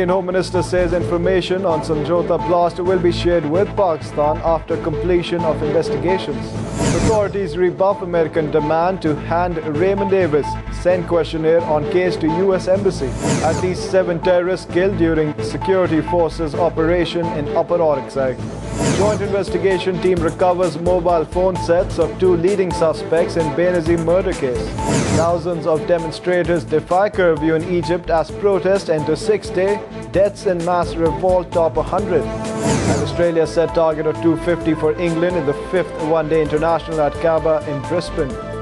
Indian Home Minister says information on Samjhauta blast will be shared with Pakistan after completion of investigations. Authorities rebuff American demand to hand Raymond Davis send questionnaire on case to U.S. Embassy. At least seven terrorists killed during security forces operation in Upper Orakzai. Joint investigation team recovers mobile phone sets of two leading suspects in Benazir murder case. Thousands of demonstrators defy curfew in Egypt as protest enter six day, deaths in mass revolt top 100. And Australia set target of 250 for England in the fifth one-day international at Gabba in Brisbane.